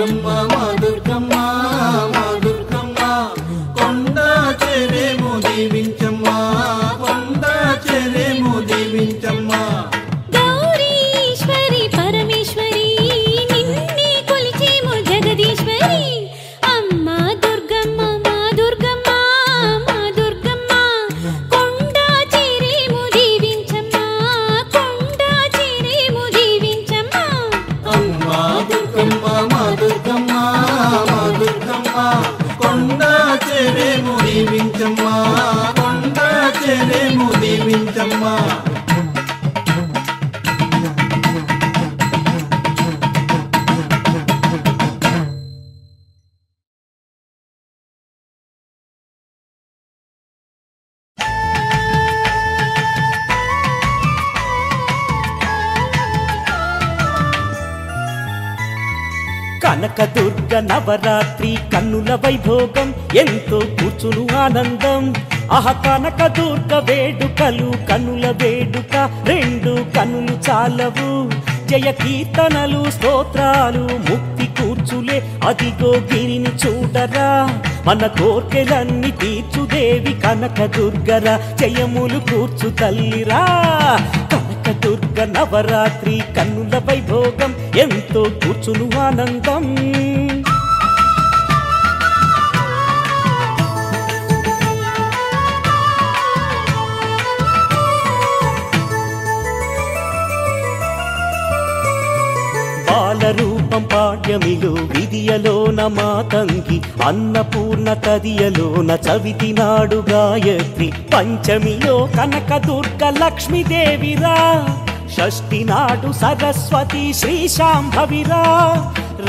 దుర్గమ్మ మా దుర్గమ్మ నవరాత్రి కన్నుల వైభోగం ఎంతో కూర్చును ఆనందం. అహ కనకదుర్గ వేడుకలు కనుల వేడుక రెండు కనులు చాలవు. జయ కీర్తనలు స్తోత్రాలు ముక్తి కూర్చులే అదిగో గిరిని చూడరా. మన కోర్కెలన్నీ తీర్చుదేవి కనకదుర్గరా జయములు కూర్చు తల్లిరా. కనకదుర్గ నవరాత్రి కన్నుల వైభోగం ఎంతో కూర్చును ఆనందం. బాలరూపం పాడ్యమిలో విధియలోన మాతంగి అన్నపూర్ణ తదియలోన చవితి నాడు గాయత్రి. పంచమిలో కనకదుర్గ లక్ష్మీదేవిరా షష్ఠి నాడు సరస్వతి శ్రీశాంభవిరా.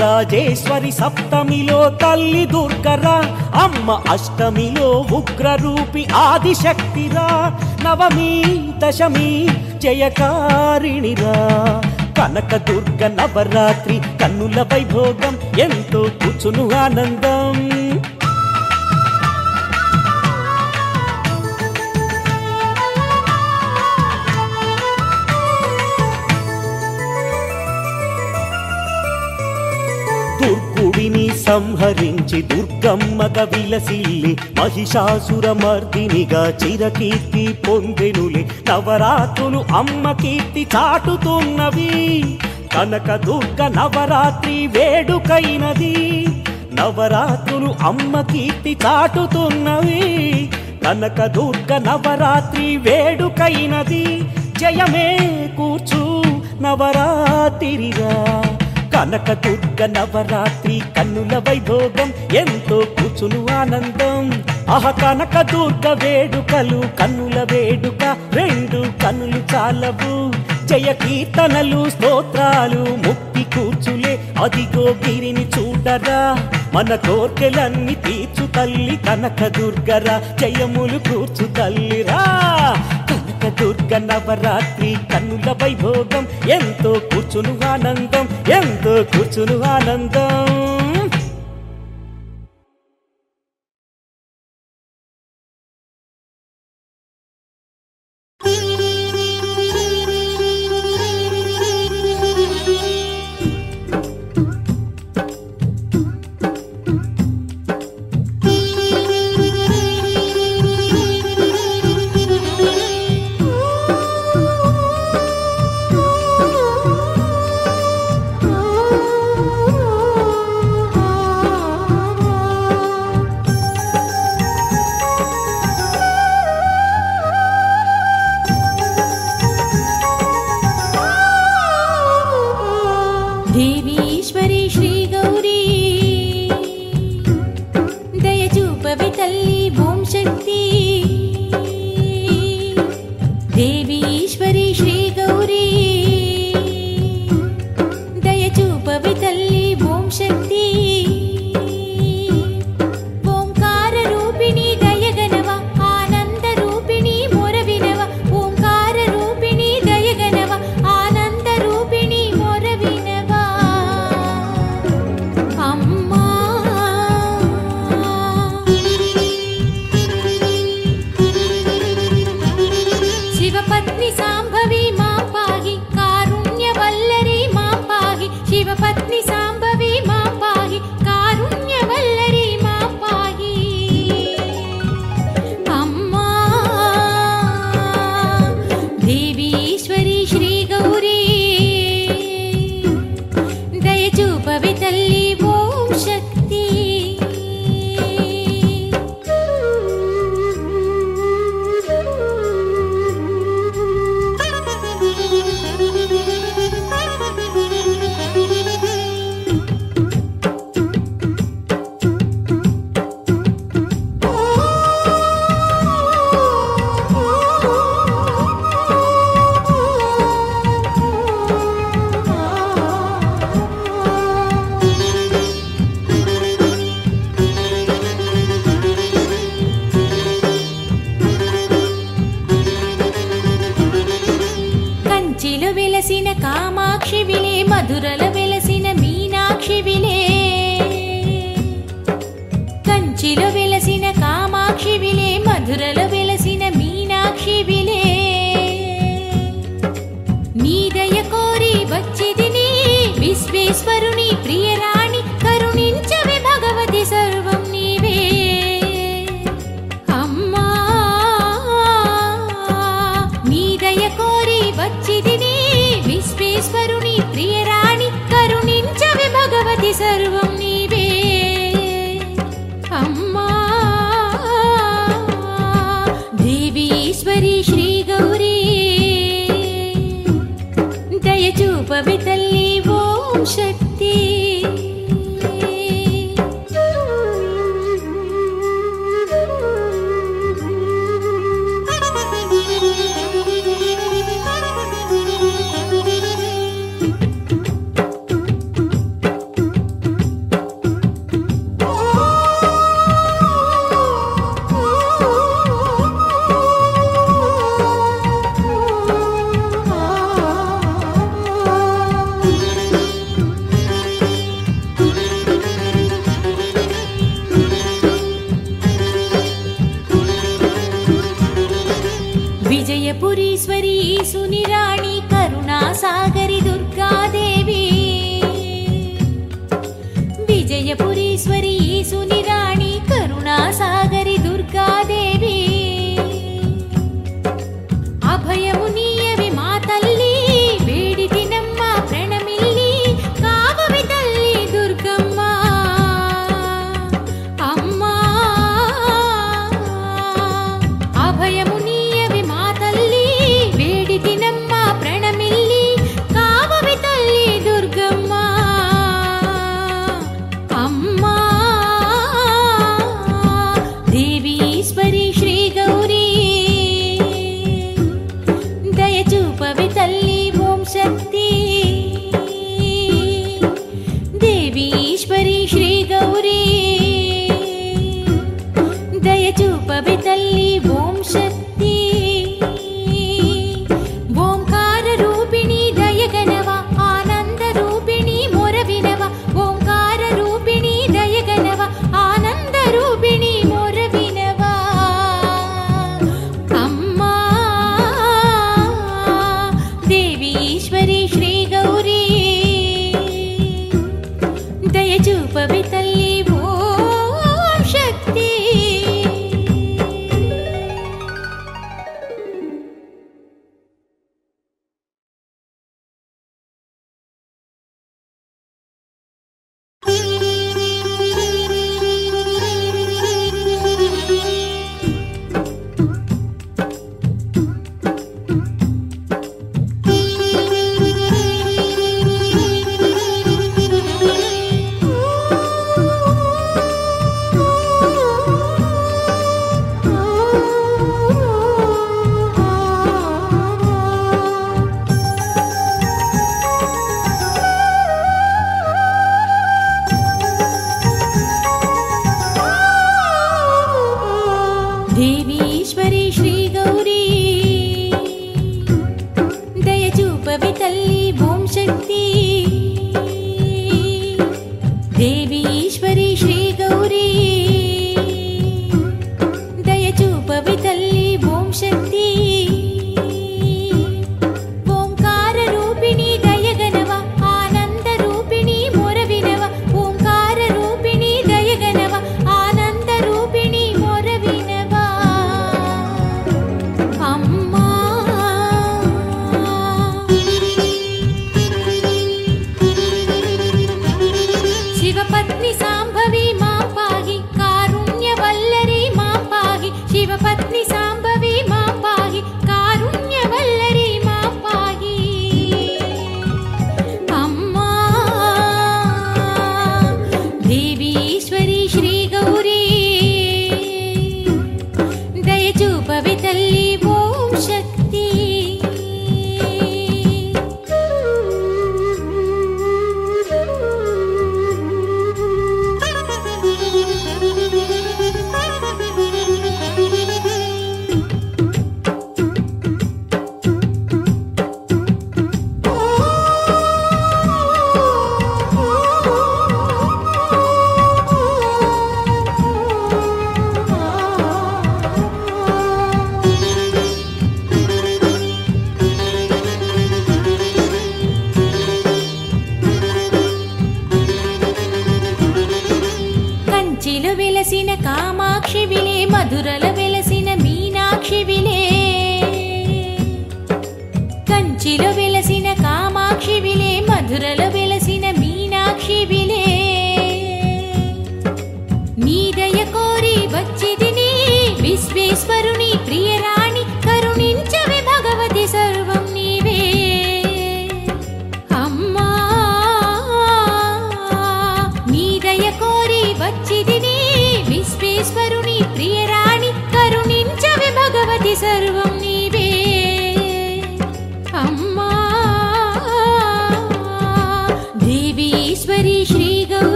రాజేశ్వరి సప్తమిలో తల్లి దుర్గరా అమ్మ అష్టమిలో ఉగ్రరూపి ఆదిశక్తిరా. నవమి దశమి జయకారిణిరా. కనకదుర్గ నవరాత్రి కన్నుల వైభోగం ఎంతో కూర్చును ఆనందం. సంహరించి దుర్గమ్మగ విలసిల్లి మహిషాసురమర్దినిగా చిరకీర్తి పొందెనులే. నవరాత్రులు అమ్మ కీర్తి చాటుతున్నవి. కనక దుర్గ నవరాత్రి వేడుకైనది. నవరాత్రులు అమ్మ కీర్తి చాటుతున్నవి. కనక దుర్గ నవరాత్రి వేడుకైనది. జయమే కూర్చు నవరాత్రిగా కనక దుర్గ నవరాత్రి కన్నుల వైభోగం ఎంతో కూచును ఆనందం. ఆహ కనక దుర్గ వేడుకలు కన్నుల వేడుక రెండు కన్నులు చాలవు. జయ కీర్తనలు స్తోత్రాలు ముక్తి కూర్చులే అదిగో గిరిని చూడరా. మన కోర్కెలన్నీ తీర్చు తల్లి కనక దుర్గరా జయములు కూర్చు తల్లిరా. కనక దుర్గ నవరాత్రి కన్నుల వైభోగం. ఎంతో కూర్చును ఆనందం ఎంతో కూర్చును ఆనందం. కామాక్షి విలే మధురల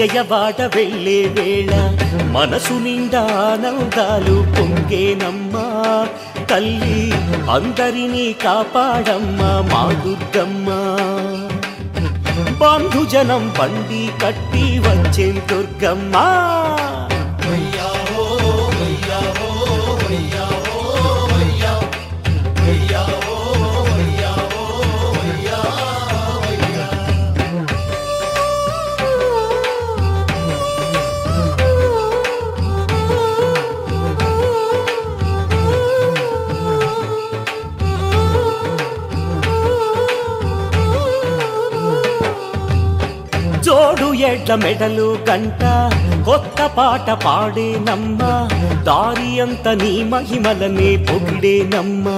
విజయవాడ వెళ్ళే వేళ మనసు నిండా ఆనందాలు పొంగేనమ్మా. తల్లి అందరినీ కాపాడమ్మా మా దుర్గమ్మ. బంధుజనం బండి కట్టి వచ్చే దుర్గమ్మా. జోడు మెడలు గంట కొత్త పాట పాడేనమ్మ. దారి అంత నీ మహిమలనే పొగిడేనమ్మ.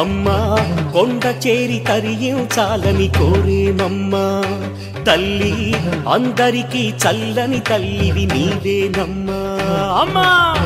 అమ్మా కొండ చేరి తరియించాలని కోరేనమ్మా. తల్లి అందరికీ చల్లని తల్లివి నీవేనమ్మా అమ్మా!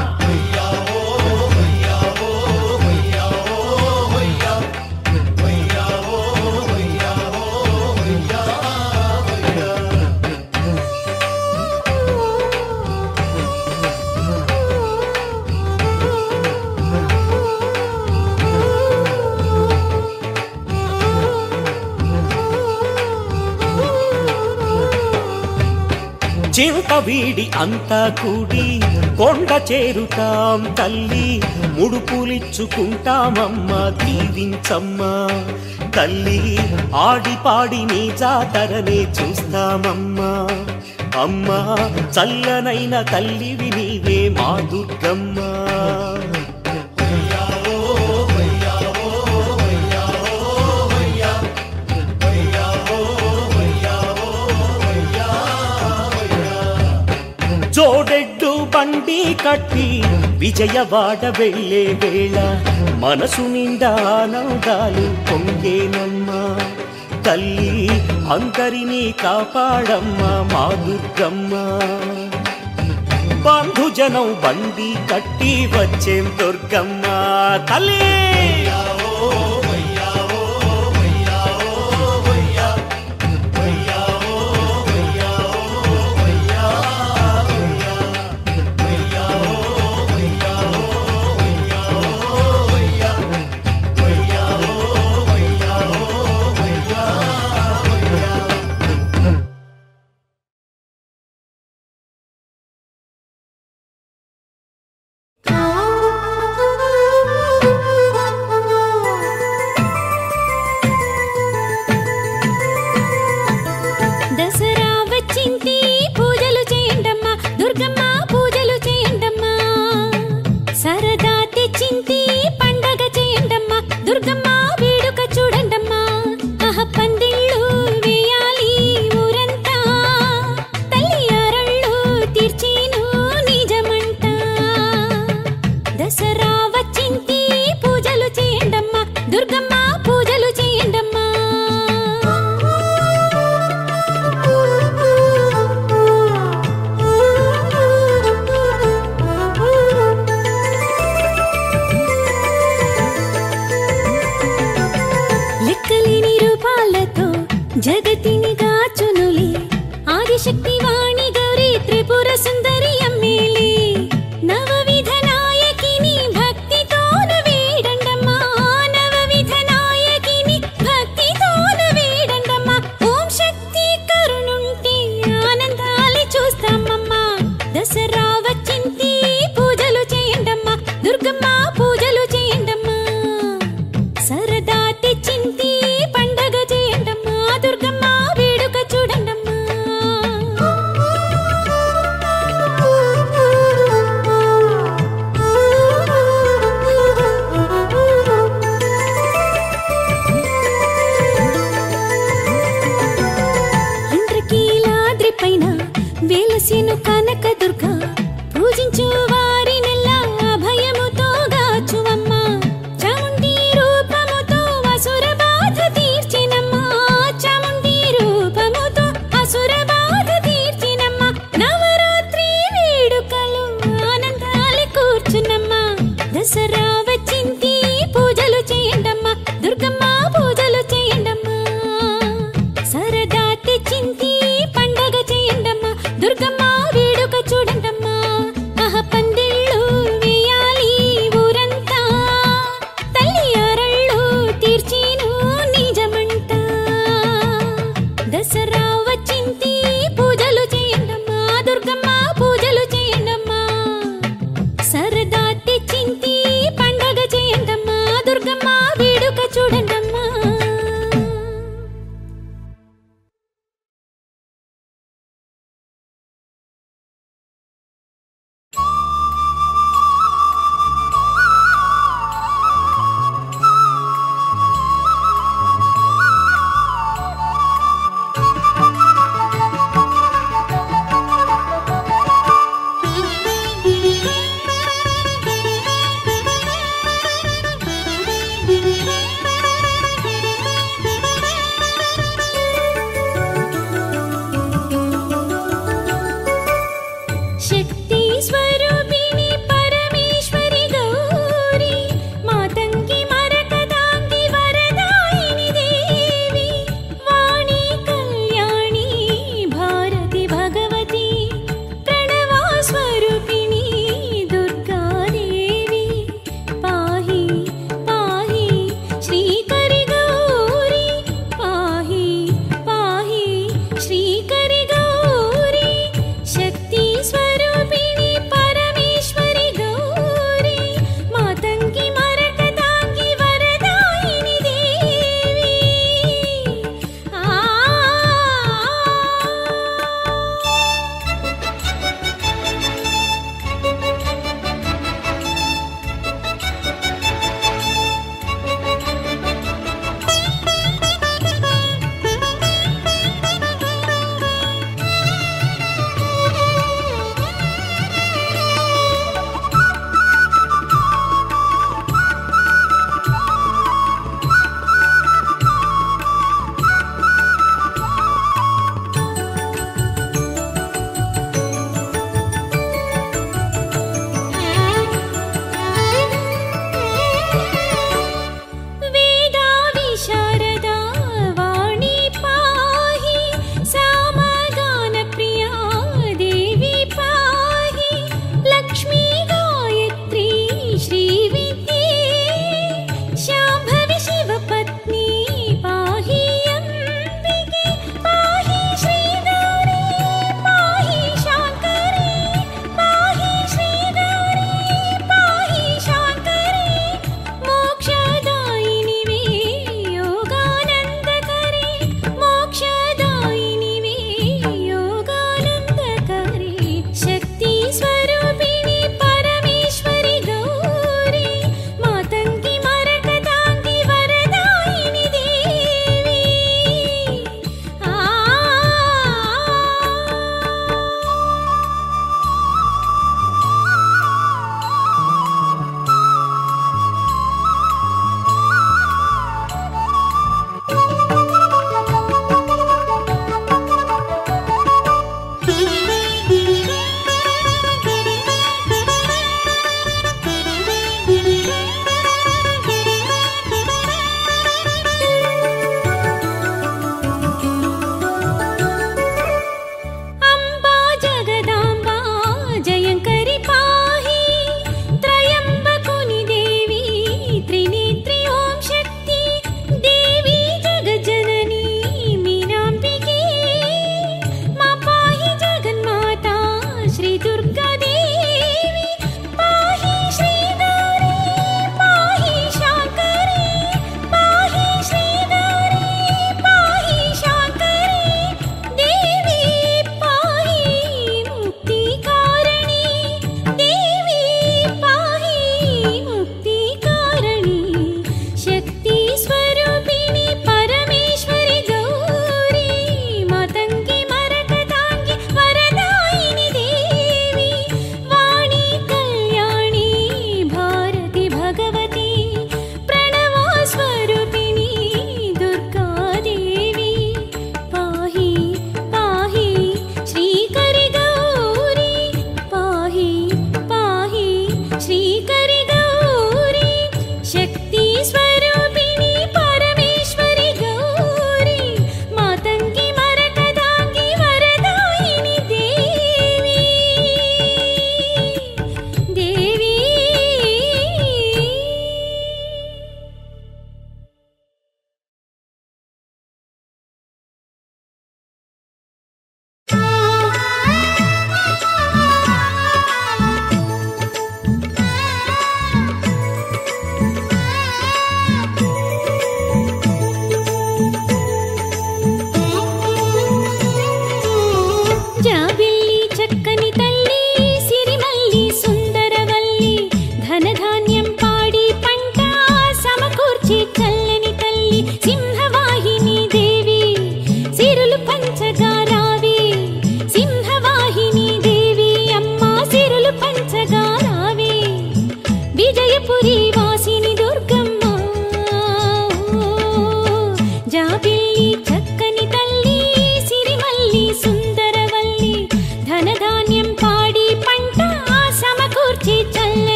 చింత వీడి అంతా కూడి కొండ చేరుతాం తల్లి ముడుపులిచ్చుకుంటామమ్మా దీవించమ్మా. తల్లి ఆడిపాడి నీ జాతరనే చూస్తామమ్మా. అమ్మా చల్లనైన తల్లివి నీవే మా దుర్గమ్మా. బండి కట్టి విజయవాడ వెళ్ళే వేళ మనసు నిండా ఆనందాలు పొంగేనమ్మా. తల్లి అందరినీ కాపాడమ్మా మా దుర్గమ్మ. బంధుజనం బండి కట్టి వచ్చేం దుర్గమ్మ తల్లి! turca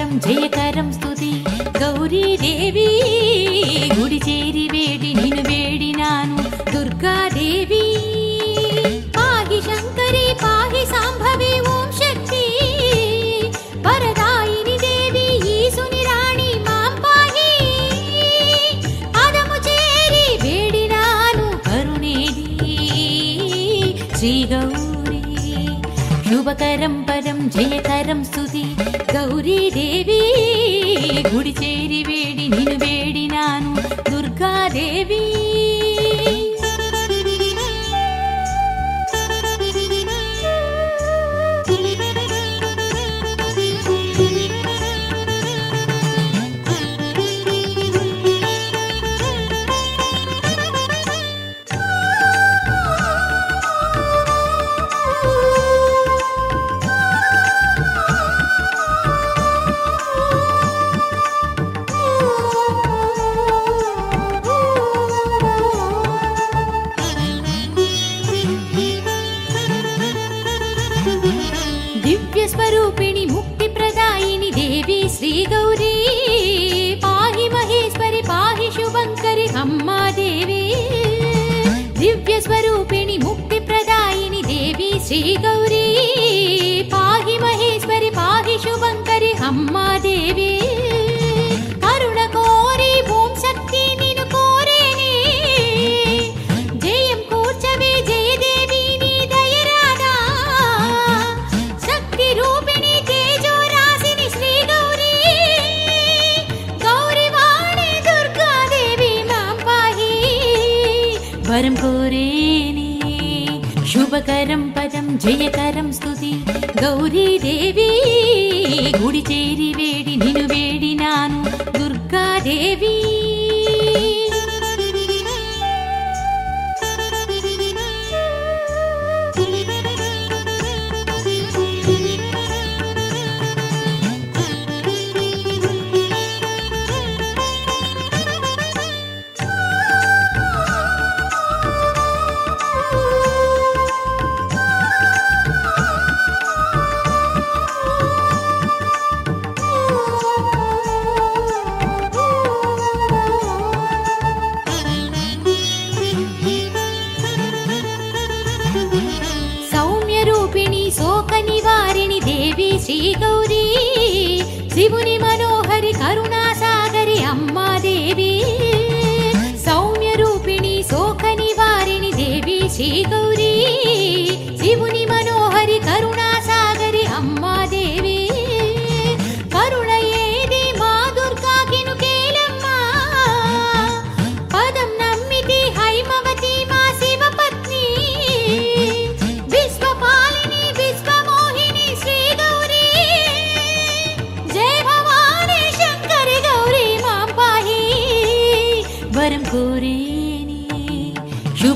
జయకరం జయకరం స్థుతి గౌరీదేవి గుడి చేరి వేడి నిను. వేడినాను దుర్గాదేవి పాహి శంకరి పాహి సాంభవి ఓం శక్తి. వరదాయిని దేవి ఈసుని రాణి మాంపాహి పదము చేరి వేడినాను కరుణేది. శ్రీ గౌరీ శుభకరం పరం జయకరం స్థుతి గౌరీదేవి గుడి చేరి వేడి నిను వేడినాను. దుర్గాదేవి. శుభకరం పదం జయకరం స్తుతి. గౌరీదేవి గుడి చేరి వేడి నిను వేడినాను దుర్గాదేవి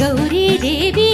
గౌరీ దేవి